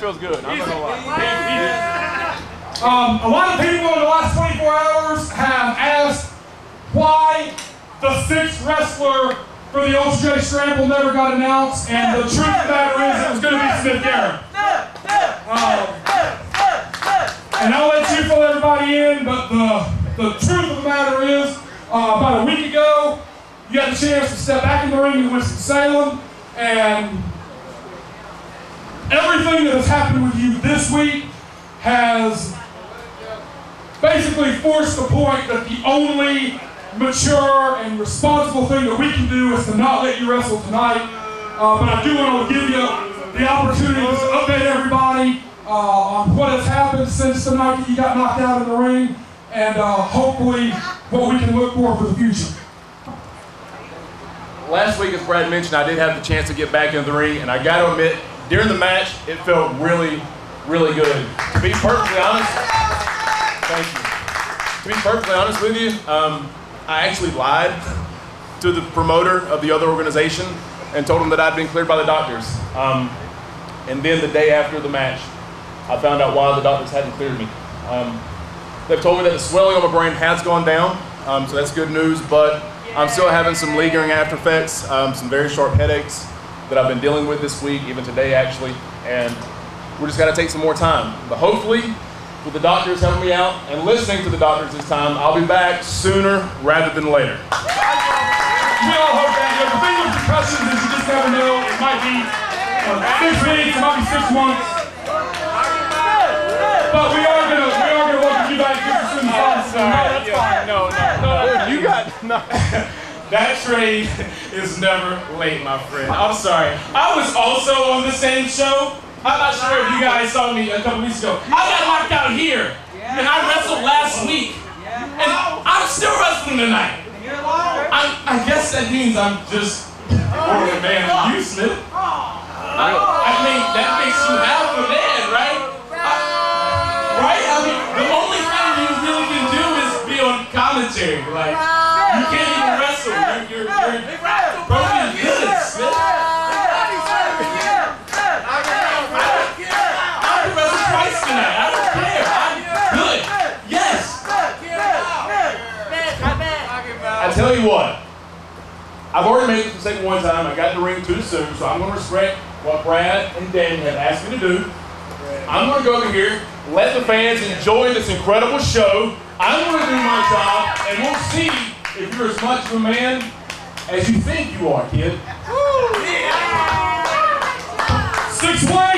feels good. I'm not gonna lie. Um, a lot of people in the last 24 hours have asked why the sixth wrestler for the OJ Scramble never got announced, and the truth of the matter is it was going to be Smith Garrett. Um, and I'll let you fill everybody in, but the, the truth of the matter is, uh, about a week ago, you had the chance to step back in the ring in Winston-Salem, and that has happened with you this week has basically forced the point that the only mature and responsible thing that we can do is to not let you wrestle tonight. Uh, but I do want to give you the opportunity to update everybody uh, on what has happened since the night that you got knocked out of the ring, and uh, hopefully what we can look for for the future. Last week, as Brad mentioned, I did have the chance to get back in the ring, and I got to admit, during the match, it felt really, really good. To be perfectly honest, thank you. To be perfectly honest with you, um, I actually lied to the promoter of the other organization and told him that I'd been cleared by the doctors. Um, and then the day after the match, I found out why the doctors hadn't cleared me. Um, they've told me that the swelling on my brain has gone down, um, so that's good news, but I'm still having some lingering after effects, um, some very sharp headaches that I've been dealing with this week, even today actually, and we're just gonna take some more time. But hopefully, with the doctors helping me out and listening to the doctors this time, I'll be back sooner rather than later. We all hope that. You know, the thing with concussions is you just never know. It might be uh, six weeks, it might be six months. But we are gonna we are gonna welcome you back just as soon as possible. No, that's fine. No, no, no. You got no. That train is never late, my friend. I'm sorry. I was also on the same show. I'm not sure if you guys saw me a couple weeks ago. I got knocked out here. And I wrestled last week. And I'm still wrestling tonight. I, I guess that means I'm just more of a man than you, Smith. I, I mean, that makes you half a man, right? I- right? I mean, the only thing you really can do is be on commentary. Like, you can't even wrestle. You're, you're, you're. I don't care. I'm good. Yes. I tell you what, I've already made this mistake one time. I got the ring too soon, so I'm going to respect what Brad and Danny have asked me to do. I'm going to go over here, let the fans enjoy this incredible show. I'm going to do my job, and we'll see if you're as much of a man as you think you are, kid. Six one.